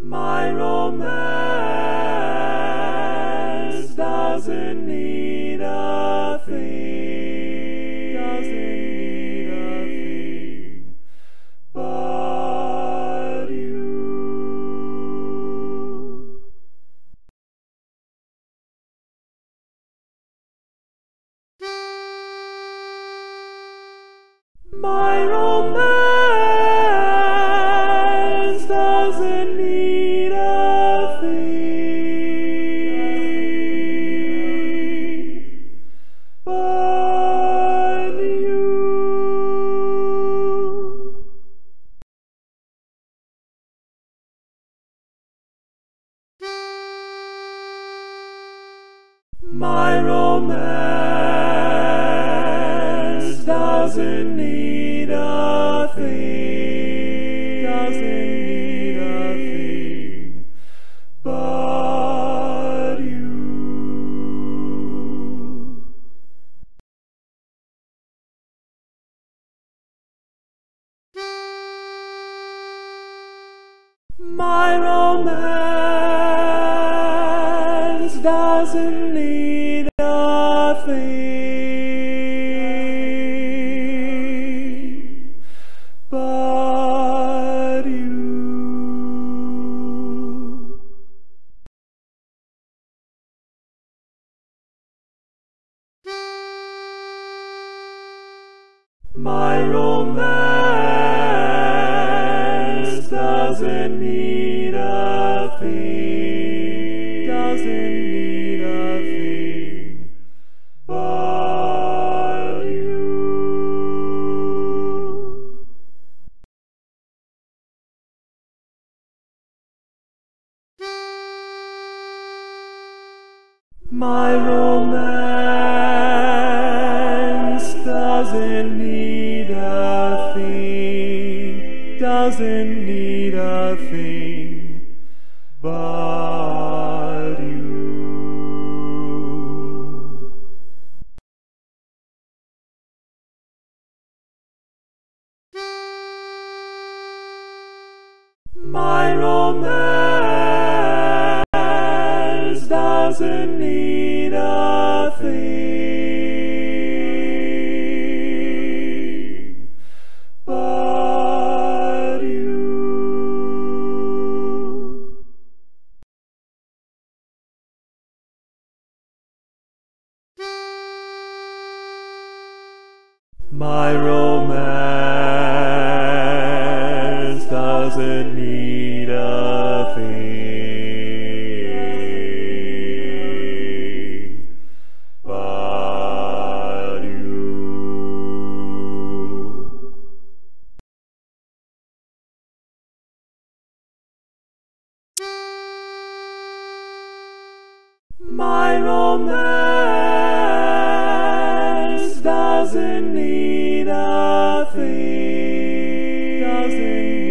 My romance doesn't need a thing, doesn't need a thing, but you. My romance My romance doesn't need a thing, doesn't need a thing, but you. My romance but you. My romance doesn't need a thing, doesn't My romance doesn't need a thing, doesn't need a thing, but you. My romance doesn't need a thing, but you. My romance doesn't need a thing, My romance doesn't need a thing. Doesn't